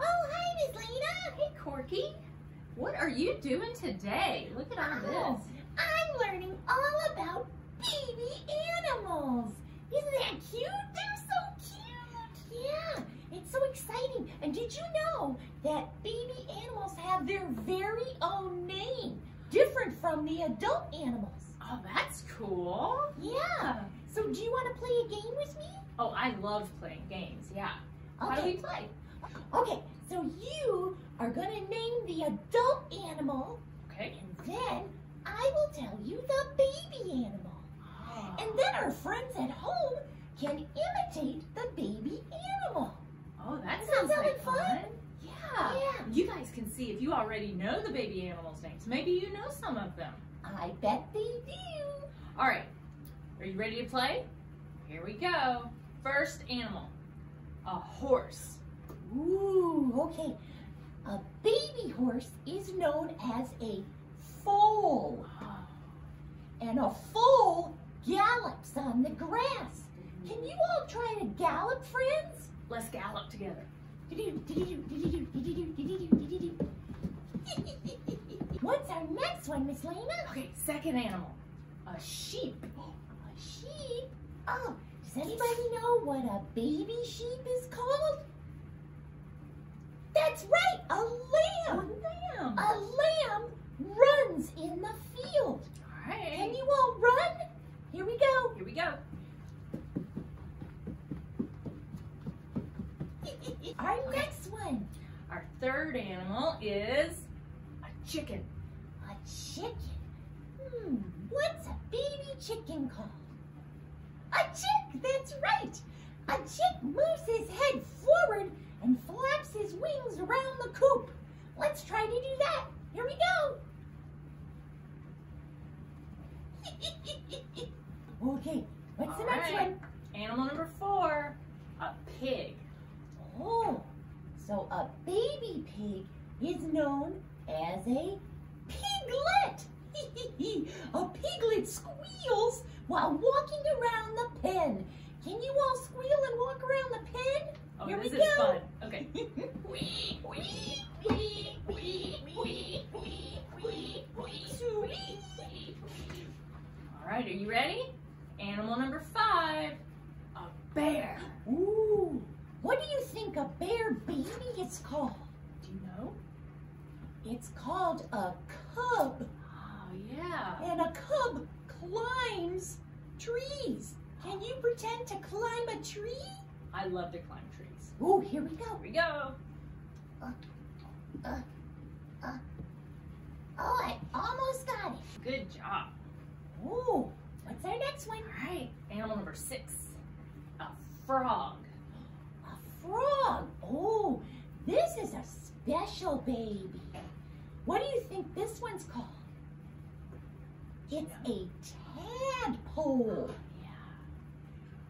Oh, what are you doing today? Look at all Oh, this. I'm learning all about baby animals. Isn't that cute? They're so cute. Yeah, it's so exciting. And did you know that baby animals have their very own name, different from the adult animals? Oh, that's cool. Yeah. So do you want to play a game with me? Oh, I love playing games. Yeah. How do we play? Okay, so you are going to name the adult animal, Okay. and then I will tell you the baby animal. Oh. And then our friends at home can imitate the baby animal. Oh, that sounds that like fun. fun? Yeah. Yeah. You guys can see if you already know the baby animals' names. Maybe you know some of them. I bet they do. All right. Are you ready to play? Here we go. First animal. A horse. Ooh, okay. A baby horse is known as a foal, and a foal gallops on the grass. Can you all try to gallop, friends? Let's gallop together. What's our next one, Miss Lena? Okay, second animal. A sheep. A sheep? Oh, does anybody know what a baby sheep is called? That's right, a lamb. A lamb. A lamb runs in the field. All right. Can you all run? Here we go. Here we go. Our next one, Our third animal is chicken. a chicken. Hmm, what's a baby chicken called? A chick, that's right. A chick moves his head forward and flaps his wings around the coop. Let's try to do that. Here we go. okay, what's the next right. one? Animal number four, a pig. Oh, so a baby pig is known as a piglet. a piglet squeals while walking around the pen. Can you all squeal and walk around the pen? Oh, Here this we is go. fun. Okay. Wee, wee, wee, wee, wee, wee, wee, wee, sweet. All right, are you ready? Animal number five, a bear. Ooh, what do you think a bear baby is called? Do you know? It's called a cub. Oh, yeah. And a cub climbs trees. Can you pretend to climb a tree? I love to climb trees. Oh, here we go. Here we go. Uh, uh, uh, oh, I almost got it. Good job. Oh, what's our next one? All right, animal number six, a frog. A frog. Oh, this is a special baby. What do you think this one's called? It's a tadpole. Yeah.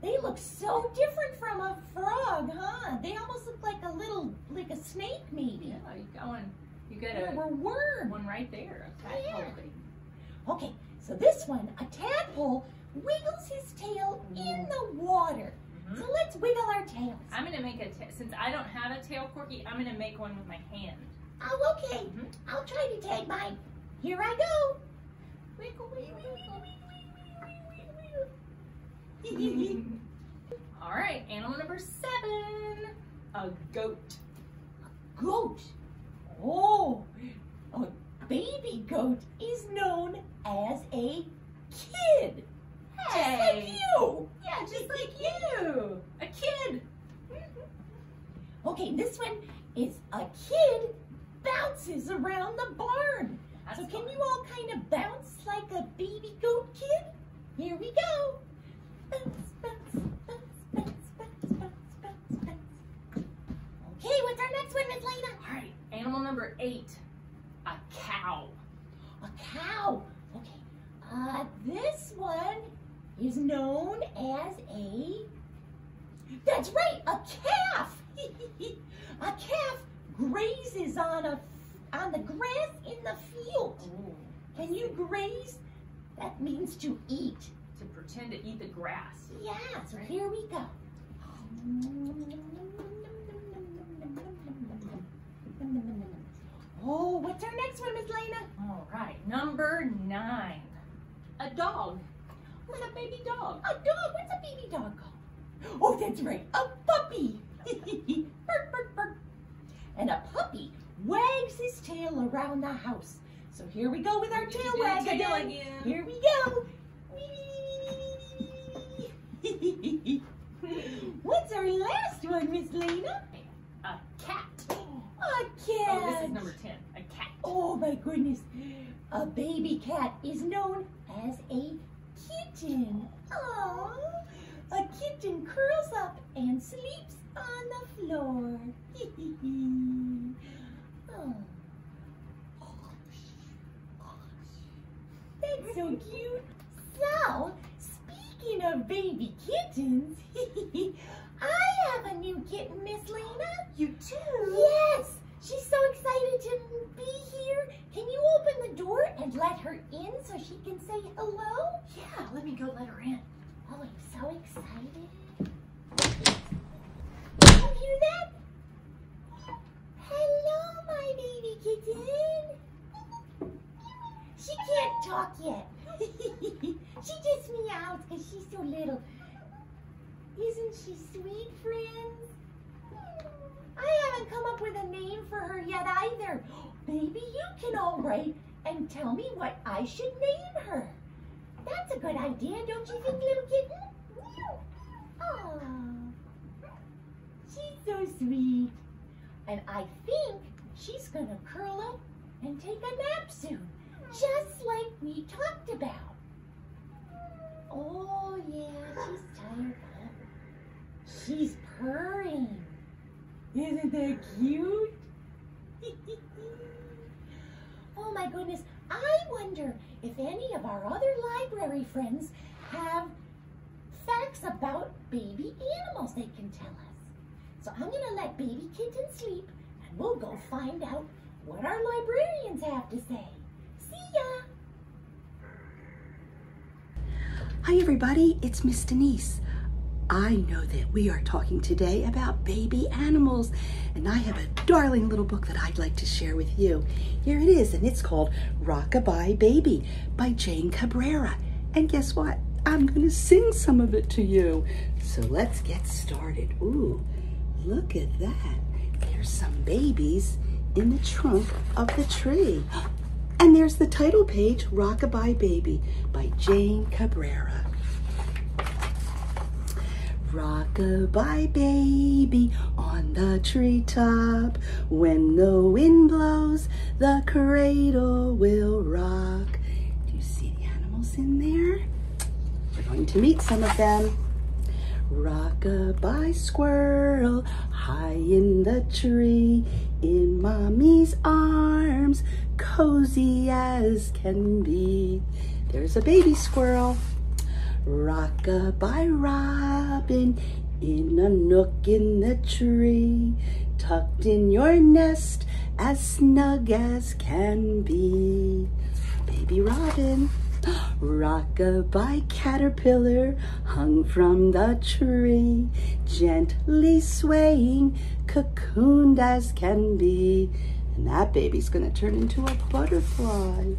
They look so different from a frog, huh? They almost look like a little, like a snake maybe. Yeah, you going? You got a a worm. one right there. A Yeah. thing. Okay, so this one, a tadpole, wiggles his tail in the water. Mhm. So let's wiggle our tails. I'm gonna make a since I don't have a tail, Corky. I'm gonna make one with my hand. Oh, okay. Mhm. I'll try to tag mine. Here I go. Wiggle, wiggle, wiggle, wiggle, wiggle, wiggle. All right, animal number seven, a goat. A goat. Oh, a baby goat is known as a kid. Just like Hey. you. Yeah, just like you, a kid. Okay, this one is a kid bounces around the barn. So can you all kind of bounce like a baby goat kid? Here we go. Bounce, bounce, bounce, bounce, bounce, bounce, bounce, bounce. Okay, what's our next one, Miss Lena? All right, animal number eight, a cow. A cow. Okay. Uh, this one is known as a. That's right, a calf. a calf grazes on a on the grass in the field. Oh, Can you graze? That means to eat. to pretend to eat the grass. Yeah, so here we go. Oh, what's our next one, Miss Lena? All right, number nine. A dog. What's a baby dog? A dog. What's a baby dog called? Oh, that's right, a puppy. bark, bark, bark. And a puppy wags tail around the house. So here we go with our tail wag again. again. Here we go. What's our last one, Miss Lena? A cat. A cat. Oh, this is number 10. A cat. Oh my goodness. A baby cat is known as a kitten. Aww. A kitten curls up and sleeps on the floor. oh. That's so cute. So, speaking of baby kittens, I have a new kitten, Miss Lena. You too? Yes, she's so excited to be here. Can you open the door and let her in so she can say hello? Yeah, let me go let her in. Oh, I'm so excited. Did you hear that? Hello, my baby kitten. She can't talk yet. she just meows because she's so little. Isn't she sweet, friends? I haven't come up with a name for her yet either. Maybe you can all write and tell me what I should name her. That's a good idea, don't you think, little kitten? Oh, she's so sweet. And I think she's gonna curl up and take a nap soon, just like we talked about. Oh yeah, she's tired. She's purring. Isn't that cute? oh my goodness, I wonder if any of our other library friends have facts about baby animals they can tell us. So I'm going to let baby kitten sleep and we'll go find out what our librarians have to say. Hi, everybody. It's Miss Denise. I know that we are talking today about baby animals, and I have a darling little book that I'd like to share with you. Here it is, and it's called Rockabye Baby by Jane Cabrera. And guess what? I'm going to sing some of it to you. So let's get started. Ooh, look at that. There's some babies in the trunk of the tree. And there's the title page, Rockabye Baby by Jane Cabrera. Rockabye baby on the treetop. When the wind blows, the cradle will rock. Do you see the animals in there? We're going to meet some of them. Rockabye squirrel, high in the tree, in mommy's arms, cozy as can be. There's a baby squirrel. Rockabye robin, in a nook in the tree, tucked in your nest, as snug as can be. Baby robin. Rockabye caterpillar hung from the tree, gently swaying, cocooned as can be. And that baby's gonna turn into a butterfly.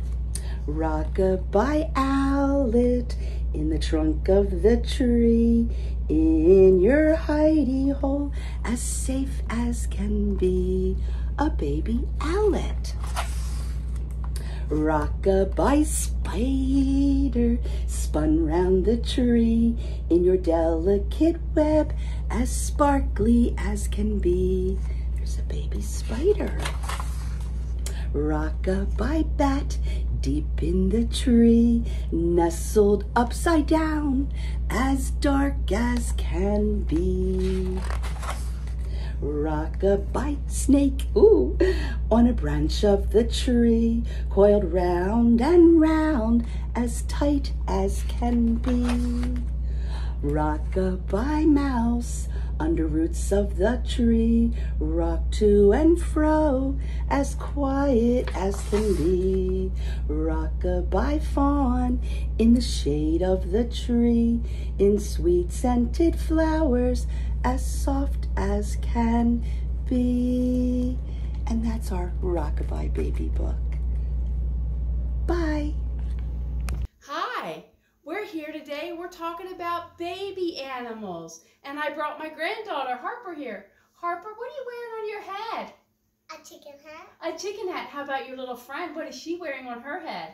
Rockabye owlet in the trunk of the tree, in your hidey hole, as safe as can be. A baby owlet. Rockabye spider spun round the tree in your delicate web as sparkly as can be. There's a baby spider. Rock a by bat deep in the tree, nestled upside down as dark as can be. Rockabye snake, ooh, on a branch of the tree, coiled round and round, as tight as can be. Rockabye mouse under roots of the tree, rock to and fro, as quiet as can be. Rock-a-bye fawn in the shade of the tree, in sweet scented flowers, as soft as can be. And that's our Rockabye Baby book. Bye. We're here today. We're talking about baby animals. And I brought my granddaughter, Harper, here. Harper, what are you wearing on your head? A chicken hat? A chicken hat. How about your little friend? What is she wearing on her head?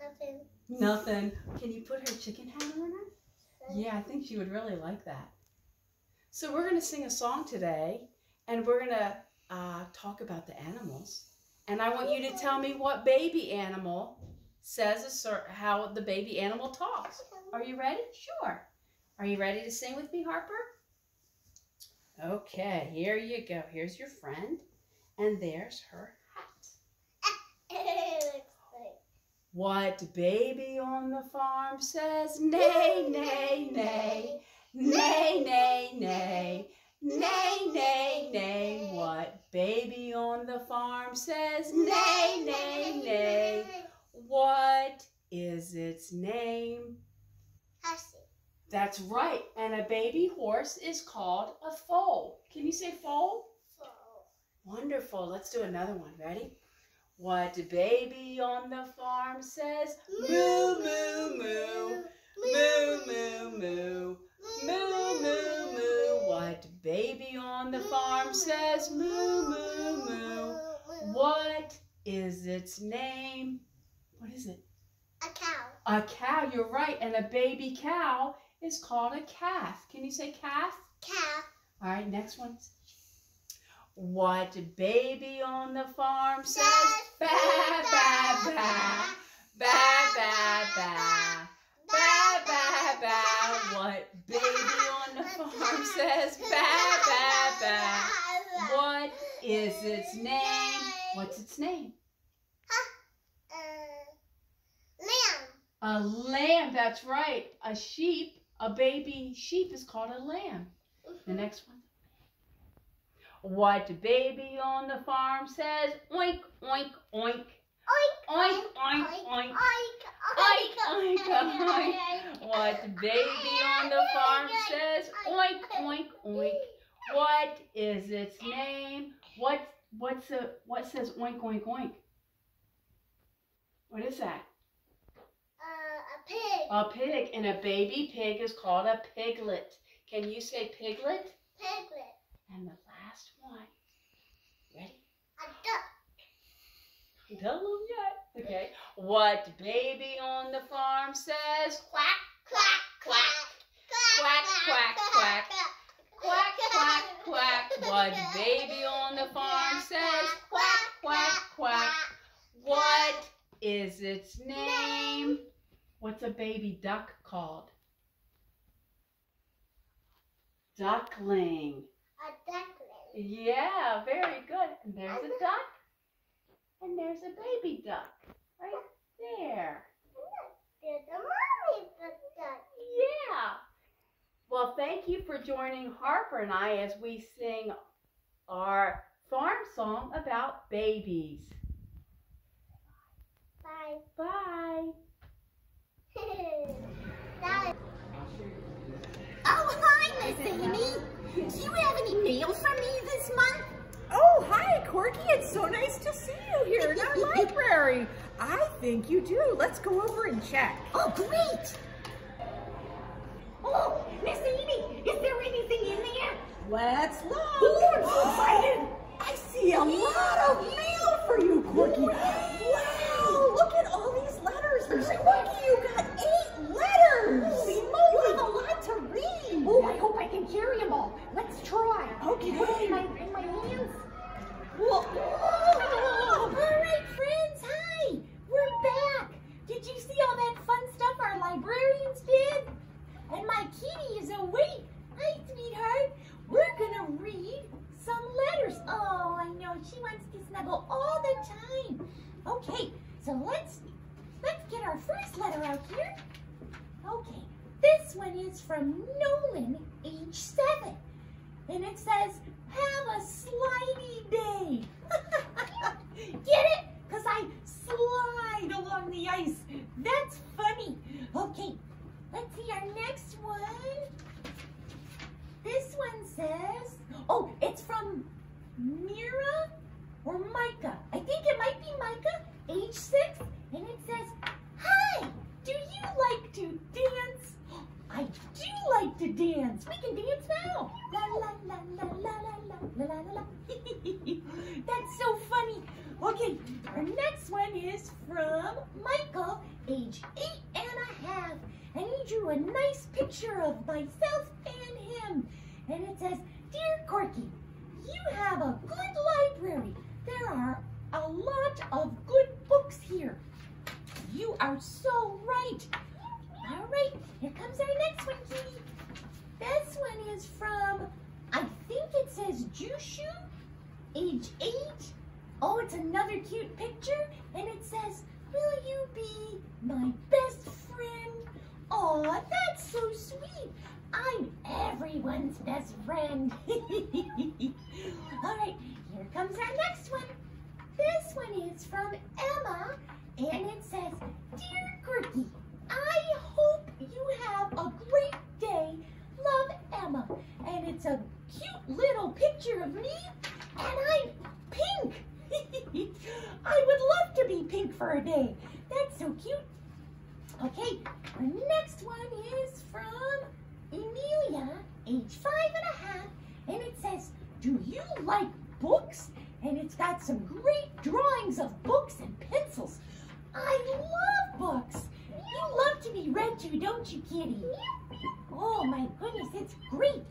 Nothing. Nothing. Can you put her chicken hat on her? Yeah, I think she would really like that. So we're going to sing a song today, and we're going to uh, talk about the animals. And I want you to tell me what baby animal says how the baby animal talks. Are you ready? Sure. Are you ready to sing with me, Harper? Okay, here you go. Here's your friend, and there's her hat. it looks like What baby on the farm says nay, nay, nay, nay, nay, nay, nay, nay, nay. What baby on the farm says nay, nay, nay. What is its name? Hussy. That's right. And a baby horse is called a foal. Can you say foal? So, Wonderful. Let's do another one. Ready? What baby on the farm says moo, moo, moo. Moo, moo, moo. Moo, moo, moo. What baby on the farm says moo, moo, moo. What is its name? What is it? A cow. A cow. You're right. And a baby cow is called a calf. Can you say calf? Calf. All right, next one. What baby on the farm says ba ba ba ba ba ba ba ba ba. What baby on the farm says ba ba ba. What is its name? What's its name? Uh, lamb. A lamb. That's right. A sheep. A baby sheep is called a lamb. The mm-hmm. next one. What baby on the farm says oink oink oink Oink. oink oink oink. Oink, oink, oink. What baby on the farm says oink oink oink. What is its name? What what's a what says oink oink oink? What is that? A pig. A pig, and a baby pig is called a piglet. Can you say piglet? Piglet. And the last one. Ready? A duck. Don't move yet. Okay. What baby on the farm says Quack, quack, quack. Quack, quack, quack. quack, quack, quack? What baby on the farm says quack, quack, quack? What is its name? What's a baby duck called? Duckling. A duckling. Yeah, very good. And there's a duck. And there's a baby duck. Right there. There's a mommy duck. Yeah. Well, thank you for joining Harper and I as we sing our farm song about babies. Bye. Bye. That Oh, hi, Miss Amy. Do you have any mail for me this month? Oh, hi, Corky. It's so nice to see you here in our library. I think you do. Let's go over and check. Oh, great. Oh, Miss Amy, is there anything in there? Let's look. Oh, I'm so excited. I see a lot of mail for you, Corky. Wow, look at all these letters. Corky, you got eight letters. Holy moly. You have a lot to read. Oh, I hope I can carry them all. Let's try. Okay. Put it in my, in my hands. Whoa. All right, friends. Hi. We're back. Did you see all that fun stuff our librarians did? And my kitty is awake. Hi, sweetheart. We're going to read some letters. Oh, I know. She wants to snuggle all the time. Okay, let's let's get our first letter out here. Okay, This one is from Nolan, age seven. And it says, have a slidey day. Get it? Because I slide along the ice. That's funny. Okay, let's see our next one. This one says, oh, it's from Mira or Micah. I think it might be Micah, age six. And it says, hi, do you like to dance? I do like to dance. We can dance now. La la la la la la la la la la. That's so funny. Okay, our next one is from Michael, age eight and a half. And he drew a nice picture of myself and him. And it says, Dear Corky, you have a good library. There are a lot of good books here. You are so right. All right, here comes our next one, Kitty. This one is from, I think it says Jushu, age eight. Oh, it's another cute picture, and it says, will you be my best friend? Aw, that's so sweet. I'm everyone's best friend. All right, here comes our next one. This one is from Emma, and it says, Dear Corky, I hope you have a great day. Love, Emma. And it's a cute little picture of me, and I'm pink. I would love to be pink for a day. That's so cute. Okay, our next one is from Emilia, age five and a half, and it says, Do you like books? And it's got some great drawings of books and pencils. I love books. You love to be read to, don't you, Kitty? Oh my goodness, it's great.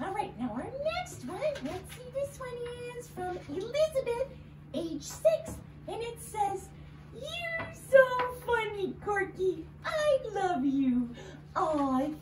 All right, now our next one, let's see, this one is from Elizabeth, age six, and it says, You're so funny, Corky. I love you. Oh,